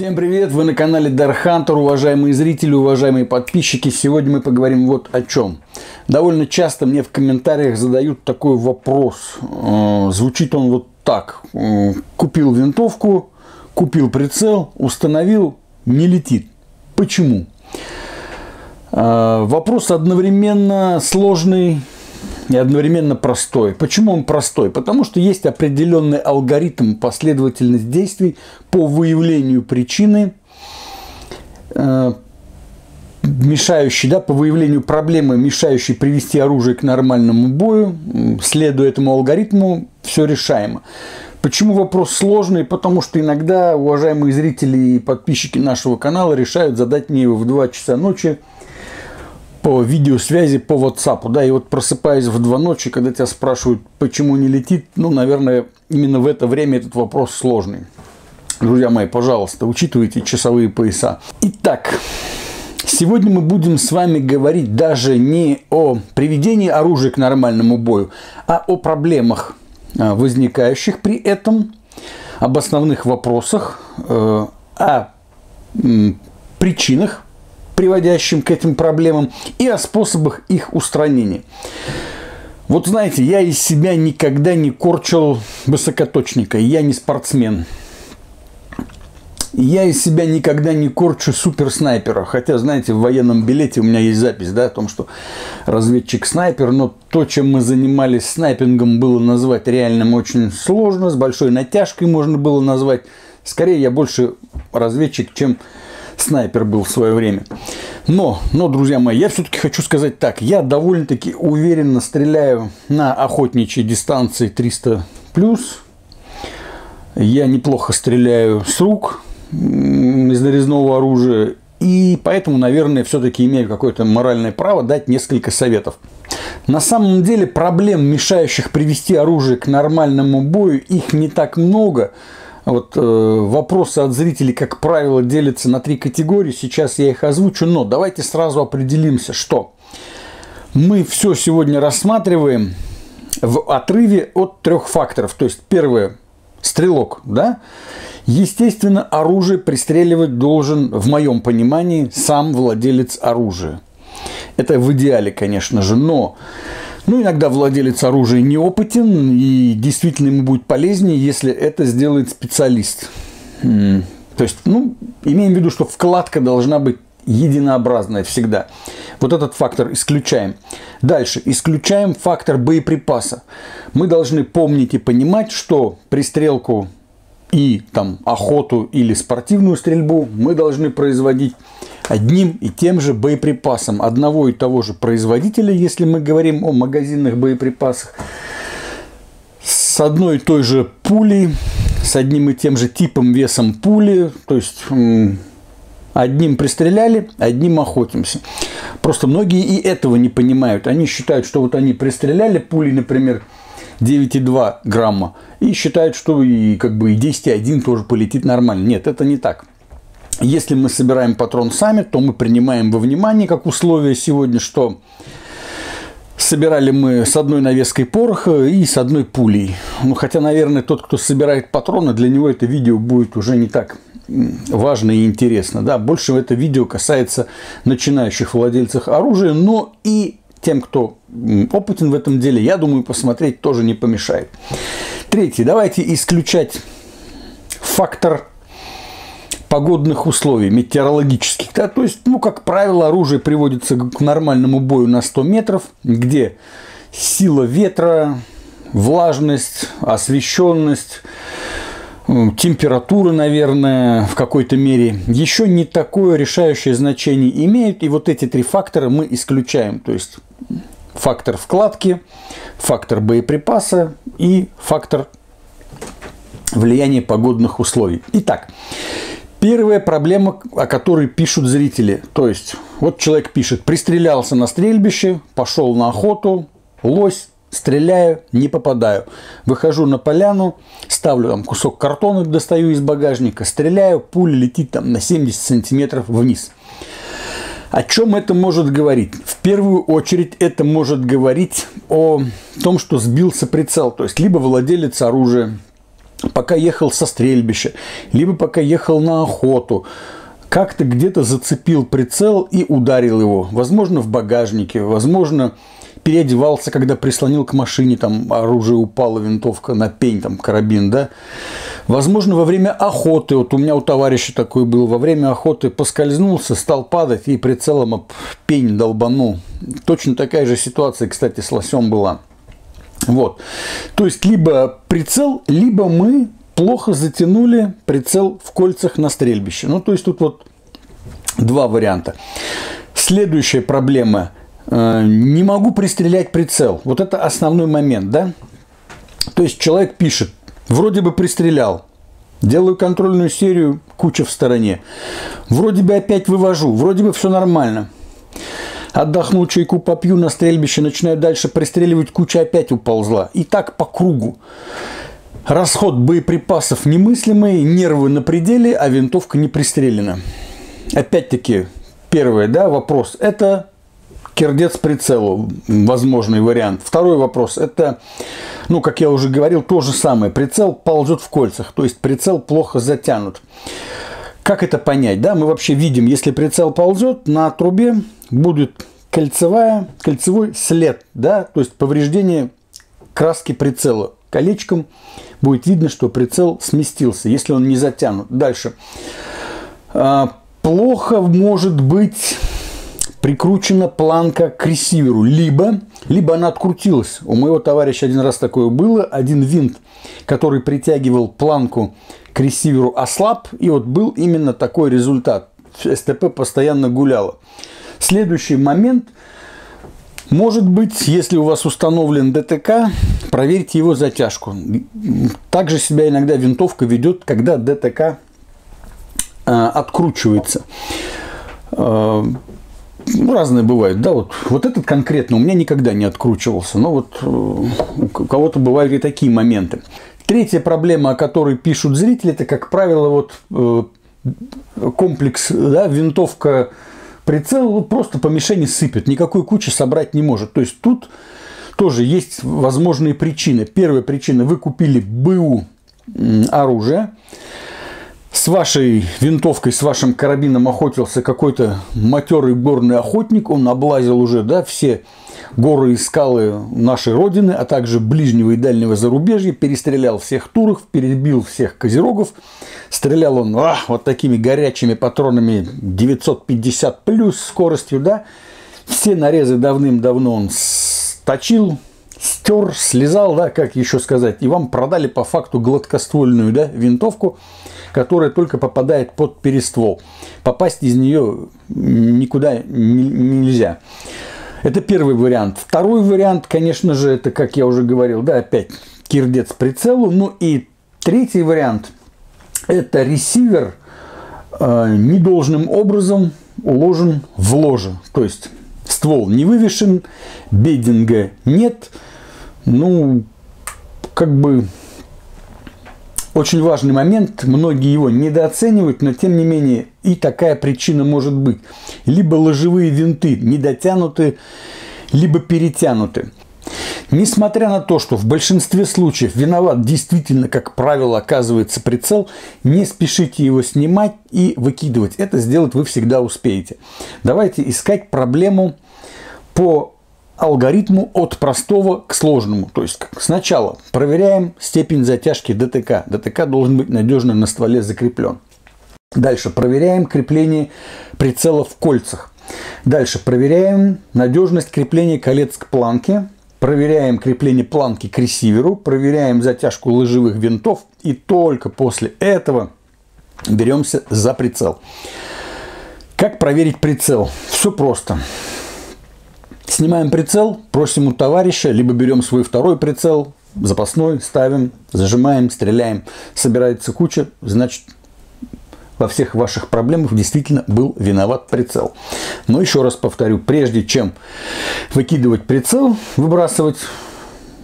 Всем привет! Вы на канале Дар Хантер, уважаемые зрители, уважаемые подписчики. Сегодня мы поговорим вот о чем. Довольно часто мне в комментариях задают такой вопрос. Э, звучит он вот так. Э, купил винтовку, купил прицел, установил, не летит. Почему? Э, вопрос одновременно сложный и одновременно простой. Почему он простой? Потому что есть определенный алгоритм, последовательность действий по выявлению причины, э, мешающей, да, по выявлению проблемы, мешающей привести оружие к нормальному бою. Следуя этому алгоритму, все решаемо. Почему вопрос сложный? Потому что иногда уважаемые зрители и подписчики нашего канала решают задать мне его в 2 часа ночи по видеосвязи по WhatsApp, да, и вот просыпаясь в два ночи, когда тебя спрашивают, почему не летит, ну, наверное, именно в это время этот вопрос сложный. Друзья мои, пожалуйста, учитывайте часовые пояса. Итак, сегодня мы будем с вами говорить даже не о приведении оружия к нормальному бою, а о проблемах, а, возникающих при этом, об основных вопросах, э, о причинах, приводящим к этим проблемам, и о способах их устранения. Вот знаете, я из себя никогда не корчил высокоточника, я не спортсмен. Я из себя никогда не корчу суперснайпера. Хотя, знаете, в военном билете у меня есть запись да, о том, что разведчик-снайпер, но то, чем мы занимались снайпингом, было назвать реальным очень сложно, с большой натяжкой можно было назвать. Скорее, я больше разведчик, чем снайпер был в свое время. Но, но, друзья мои, я все-таки хочу сказать так. Я довольно-таки уверенно стреляю на охотничьей дистанции 300 плюс. Я неплохо стреляю с рук из нарезного оружия. И поэтому, наверное, все-таки имею какое-то моральное право дать несколько советов. На самом деле проблем, мешающих привести оружие к нормальному бою, их не так много. Вот э, вопросы от зрителей, как правило, делятся на три категории. Сейчас я их озвучу, но давайте сразу определимся, что мы все сегодня рассматриваем в отрыве от трех факторов. То есть первое стрелок, да? Естественно, оружие пристреливать должен, в моем понимании, сам владелец оружия. Это в идеале, конечно же, но ну, иногда владелец оружия неопытен, и действительно ему будет полезнее, если это сделает специалист. То есть, ну, имеем в виду, что вкладка должна быть единообразная всегда. Вот этот фактор исключаем. Дальше. Исключаем фактор боеприпаса. Мы должны помнить и понимать, что пристрелку и там охоту или спортивную стрельбу мы должны производить одним и тем же боеприпасом одного и того же производителя, если мы говорим о магазинных боеприпасах, с одной и той же пулей, с одним и тем же типом весом пули, то есть одним пристреляли, одним охотимся. Просто многие и этого не понимают. Они считают, что вот они пристреляли пули, например, 9,2 грамма, и считают, что и как бы и 10,1 тоже полетит нормально. Нет, это не так. Если мы собираем патрон сами, то мы принимаем во внимание как условие сегодня, что собирали мы с одной навеской пороха и с одной пулей. Ну, хотя, наверное, тот, кто собирает патроны, для него это видео будет уже не так важно и интересно. Да? Больше это видео касается начинающих владельцев оружия, но и тем, кто опытен в этом деле, я думаю, посмотреть тоже не помешает. Третий. Давайте исключать фактор погодных условий, метеорологических. Да? То есть, ну, как правило, оружие приводится к нормальному бою на 100 метров, где сила ветра, влажность, освещенность, температура, наверное, в какой-то мере, еще не такое решающее значение имеют. И вот эти три фактора мы исключаем. То есть фактор вкладки, фактор боеприпаса и фактор влияния погодных условий. Итак, Первая проблема, о которой пишут зрители. То есть, вот человек пишет, пристрелялся на стрельбище, пошел на охоту, лось, стреляю, не попадаю. Выхожу на поляну, ставлю там кусок картона, достаю из багажника, стреляю, пуля летит там на 70 сантиметров вниз. О чем это может говорить? В первую очередь это может говорить о том, что сбился прицел. То есть, либо владелец оружия пока ехал со стрельбища, либо пока ехал на охоту, как-то где-то зацепил прицел и ударил его. Возможно, в багажнике, возможно, переодевался, когда прислонил к машине, там оружие упало, винтовка на пень, там карабин, да. Возможно, во время охоты, вот у меня у товарища такой был, во время охоты поскользнулся, стал падать и прицелом об пень долбанул. Точно такая же ситуация, кстати, с лосем была. Вот. То есть, либо прицел, либо мы плохо затянули прицел в кольцах на стрельбище. Ну, то есть, тут вот два варианта. Следующая проблема. Э, не могу пристрелять прицел. Вот это основной момент, да? То есть, человек пишет, вроде бы пристрелял, Делаю контрольную серию, куча в стороне. Вроде бы опять вывожу, вроде бы все нормально. Отдохнул, чайку попью на стрельбище, начинаю дальше пристреливать, куча опять уползла. И так по кругу. Расход боеприпасов немыслимый, нервы на пределе, а винтовка не пристрелена. Опять-таки, первый да, вопрос. Это кирдец прицелу, возможный вариант. Второй вопрос. Это, ну, как я уже говорил, то же самое. Прицел ползет в кольцах, то есть прицел плохо затянут. Как это понять? Да, мы вообще видим, если прицел ползет, на трубе будет кольцевая, кольцевой след, да, то есть повреждение краски прицела. Колечком будет видно, что прицел сместился, если он не затянут. Дальше. А, плохо может быть прикручена планка к ресиверу, либо, либо она открутилась. У моего товарища один раз такое было, один винт, который притягивал планку к ресиверу ослаб, и вот был именно такой результат. СТП постоянно гуляла. Следующий момент. Может быть, если у вас установлен ДТК, проверьте его затяжку. Также себя иногда винтовка ведет, когда ДТК э, откручивается. Э, ну, разные бывают, да, вот, вот этот конкретно у меня никогда не откручивался, но вот э, у кого-то бывают и такие моменты. Третья проблема, о которой пишут зрители, это, как правило, вот э, комплекс, да, винтовка прицел просто по мишени сыпет, никакой кучи собрать не может. То есть тут тоже есть возможные причины. Первая причина, вы купили БУ оружие, с вашей винтовкой, с вашим карабином охотился какой-то матерый горный охотник, он облазил уже да, все горы и скалы нашей Родины, а также ближнего и дальнего зарубежья, перестрелял всех турок, перебил всех козерогов. Стрелял он а, вот такими горячими патронами 950 плюс скоростью, да. Все нарезы давным-давно он сточил, стер, слезал, да, как еще сказать. И вам продали по факту гладкоствольную да, винтовку, которая только попадает под перествол. Попасть из нее никуда нельзя. Это первый вариант. Второй вариант, конечно же, это, как я уже говорил, да, опять кирдец прицелу. Ну и третий вариант – это ресивер э, недолжным образом уложен в ложе. То есть ствол не вывешен, бединга нет. Ну, как бы очень важный момент, многие его недооценивают, но тем не менее и такая причина может быть. Либо ложевые винты недотянуты, либо перетянуты. Несмотря на то, что в большинстве случаев виноват действительно, как правило, оказывается прицел, не спешите его снимать и выкидывать. Это сделать вы всегда успеете. Давайте искать проблему по алгоритму от простого к сложному. То есть сначала проверяем степень затяжки ДТК. ДТК должен быть надежно на стволе закреплен. Дальше проверяем крепление прицела в кольцах. Дальше проверяем надежность крепления колец к планке. Проверяем крепление планки к ресиверу. Проверяем затяжку лыжевых винтов. И только после этого беремся за прицел. Как проверить прицел? Все просто. Снимаем прицел, просим у товарища, либо берем свой второй прицел, запасной, ставим, зажимаем, стреляем. Собирается куча, значит, во всех ваших проблемах действительно был виноват прицел. Но еще раз повторю, прежде чем выкидывать прицел, выбрасывать,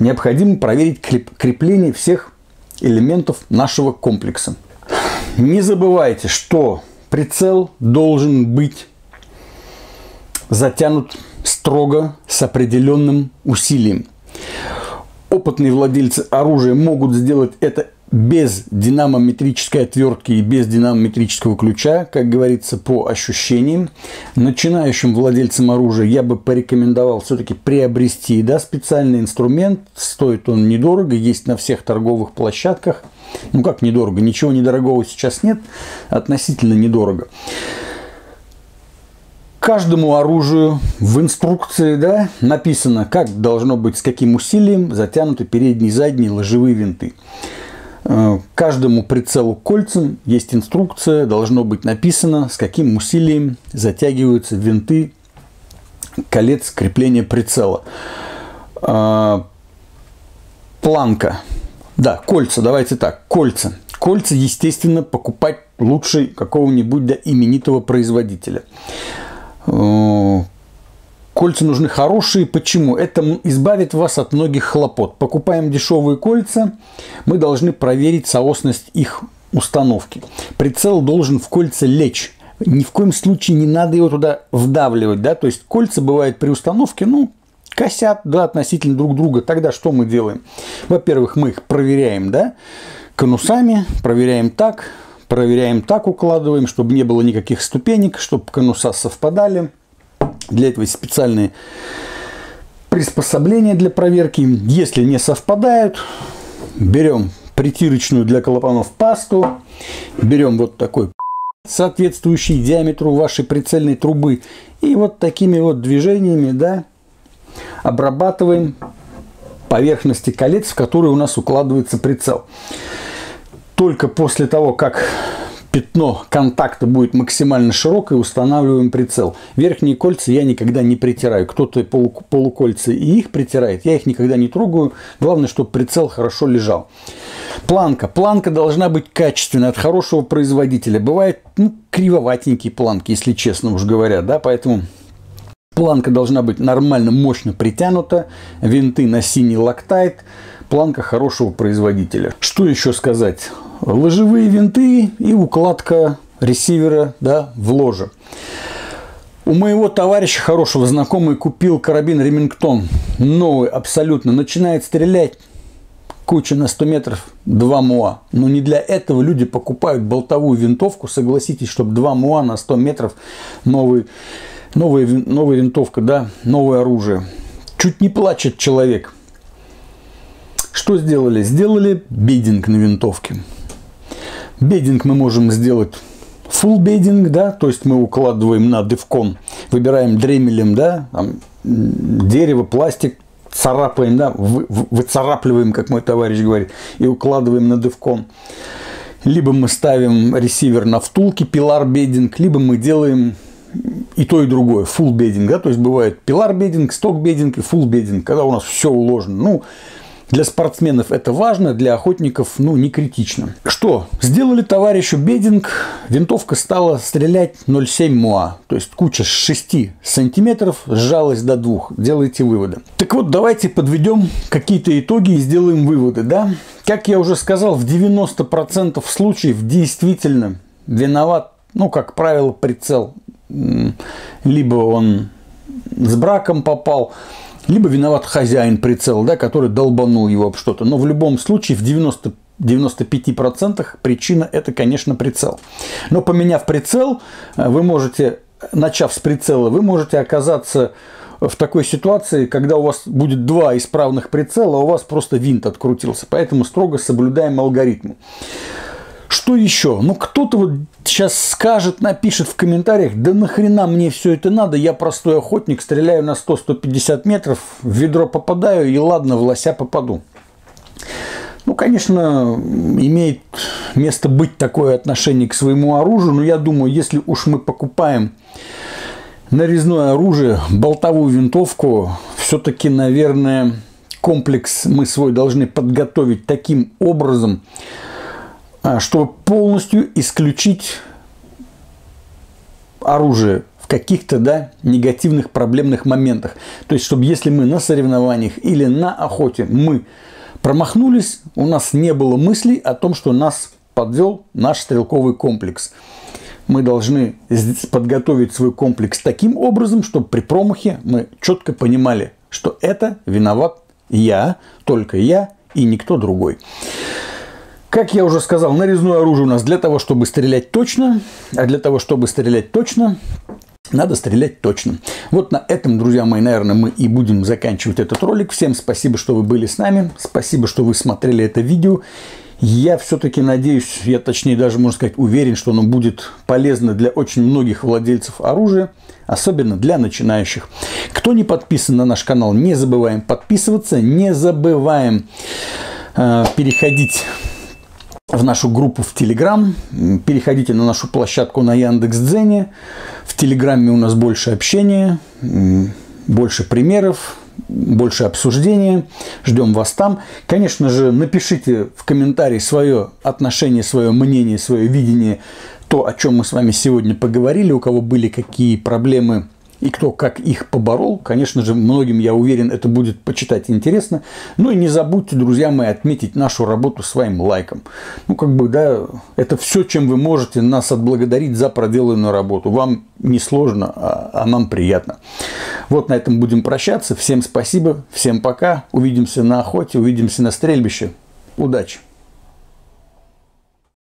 необходимо проверить крепление всех элементов нашего комплекса. Не забывайте, что прицел должен быть затянут строго с определенным усилием. Опытные владельцы оружия могут сделать это без динамометрической отвертки и без динамометрического ключа, как говорится, по ощущениям. Начинающим владельцам оружия я бы порекомендовал все-таки приобрести да, специальный инструмент. Стоит он недорого, есть на всех торговых площадках. Ну как недорого? Ничего недорогого сейчас нет, относительно недорого каждому оружию в инструкции да, написано, как должно быть, с каким усилием затянуты передние и задние ложевые винты. Э, каждому прицелу кольцам есть инструкция, должно быть написано, с каким усилием затягиваются винты колец крепления прицела. Э, планка. Да, кольца, давайте так, кольца. Кольца, естественно, покупать лучше какого-нибудь да, именитого производителя. Э, Кольца нужны хорошие. Почему? Это избавит вас от многих хлопот. Покупаем дешевые кольца, мы должны проверить соосность их установки. Прицел должен в кольца лечь. Ни в коем случае не надо его туда вдавливать. Да? То есть кольца бывает при установке, ну, косят да, относительно друг друга. Тогда что мы делаем? Во-первых, мы их проверяем да, конусами, проверяем так, проверяем так, укладываем, чтобы не было никаких ступенек, чтобы конуса совпадали – для этого есть специальные приспособления для проверки. Если не совпадают, берем притирочную для клапанов пасту, берем вот такой соответствующий диаметру вашей прицельной трубы и вот такими вот движениями да, обрабатываем поверхности колец, в которые у нас укладывается прицел. Только после того, как пятно контакта будет максимально широкое, устанавливаем прицел. Верхние кольца я никогда не притираю. Кто-то полукольца и их притирает, я их никогда не трогаю. Главное, чтобы прицел хорошо лежал. Планка. Планка должна быть качественной, от хорошего производителя. Бывает ну, кривоватенькие планки, если честно уж говоря, да, поэтому планка должна быть нормально, мощно притянута, винты на синий лактайт, планка хорошего производителя. Что еще сказать? ложевые винты и укладка ресивера да, в ложе. У моего товарища, хорошего знакомый, купил карабин Ремингтон. Новый, абсолютно. Начинает стрелять. Куча на 100 метров, 2 МУА. Но не для этого люди покупают болтовую винтовку. Согласитесь, чтобы 2 МУА на 100 метров новый, новая, новая винтовка, да, новое оружие. Чуть не плачет человек. Что сделали? Сделали бединг на винтовке. Бединг мы можем сделать full бединг, да, то есть мы укладываем на девкон, выбираем дремелем, да, там, дерево, пластик, царапаем, да, вы, выцарапливаем, как мой товарищ говорит, и укладываем на девкон. Либо мы ставим ресивер на втулке, пилар бединг, либо мы делаем и то, и другое, full бединг, да, то есть бывает пилар бединг, сток бединг и full бединг, когда у нас все уложено. Ну, для спортсменов это важно, для охотников ну, не критично. Что? Сделали товарищу бединг, винтовка стала стрелять 0,7 МУА, то есть куча с 6 сантиметров сжалась до 2. Делайте выводы. Так вот, давайте подведем какие-то итоги и сделаем выводы. Да? Как я уже сказал, в 90% случаев действительно виноват, ну, как правило, прицел. Либо он с браком попал, либо виноват хозяин прицела, да, который долбанул его об что-то. Но в любом случае в 90 95% причина это, конечно, прицел. Но поменяв прицел, э, вы можете, начав с прицела, вы можете оказаться в такой ситуации, когда у вас будет два исправных прицела, а у вас просто винт открутился. Поэтому строго соблюдаем алгоритмы. Что еще? Ну, кто-то вот сейчас скажет, напишет в комментариях, да нахрена мне все это надо, я простой охотник, стреляю на 100-150 метров, в ведро попадаю и ладно, в лося попаду. Ну, конечно, имеет место быть такое отношение к своему оружию, но я думаю, если уж мы покупаем нарезное оружие, болтовую винтовку, все-таки, наверное, комплекс мы свой должны подготовить таким образом, чтобы полностью исключить оружие в каких-то да, негативных проблемных моментах. То есть, чтобы если мы на соревнованиях или на охоте мы промахнулись, у нас не было мыслей о том, что нас подвел наш стрелковый комплекс. Мы должны подготовить свой комплекс таким образом, чтобы при промахе мы четко понимали, что это виноват я, только я и никто другой. Как я уже сказал, нарезное оружие у нас для того, чтобы стрелять точно, а для того, чтобы стрелять точно, надо стрелять точно. Вот на этом, друзья мои, наверное, мы и будем заканчивать этот ролик. Всем спасибо, что вы были с нами. Спасибо, что вы смотрели это видео. Я все-таки надеюсь, я точнее даже, можно сказать, уверен, что оно будет полезно для очень многих владельцев оружия, особенно для начинающих. Кто не подписан на наш канал, не забываем подписываться, не забываем э, переходить в нашу группу в Телеграм, переходите на нашу площадку на Яндекс.Дзене. В Телеграме у нас больше общения, больше примеров, больше обсуждения. Ждем вас там. Конечно же, напишите в комментарии свое отношение, свое мнение, свое видение, то, о чем мы с вами сегодня поговорили, у кого были какие проблемы и кто как их поборол. Конечно же, многим, я уверен, это будет почитать интересно. Ну и не забудьте, друзья мои, отметить нашу работу своим лайком. Ну, как бы, да, это все, чем вы можете нас отблагодарить за проделанную работу. Вам не сложно, а, а нам приятно. Вот на этом будем прощаться. Всем спасибо, всем пока. Увидимся на охоте, увидимся на стрельбище. Удачи!